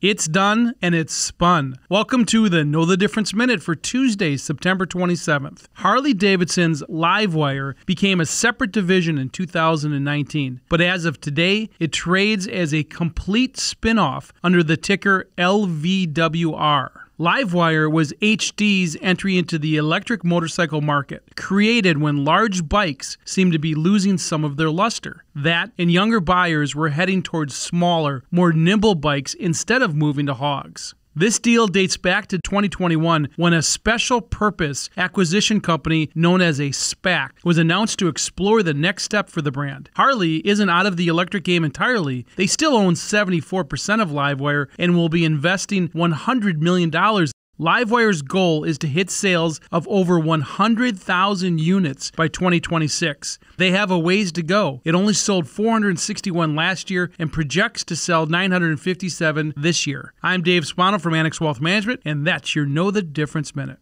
It's done and it's spun. Welcome to the Know the Difference Minute for Tuesday, September 27th. Harley Davidson's Livewire became a separate division in 2019, but as of today, it trades as a complete spin off under the ticker LVWR. Livewire was HD's entry into the electric motorcycle market, created when large bikes seemed to be losing some of their luster. That and younger buyers were heading towards smaller, more nimble bikes instead of moving to hogs. This deal dates back to 2021 when a special purpose acquisition company known as a SPAC was announced to explore the next step for the brand. Harley isn't out of the electric game entirely. They still own 74% of Livewire and will be investing $100 million Livewire's goal is to hit sales of over 100,000 units by 2026. They have a ways to go. It only sold 461 last year and projects to sell 957 this year. I'm Dave Spano from Annex Wealth Management, and that's your Know the Difference Minute.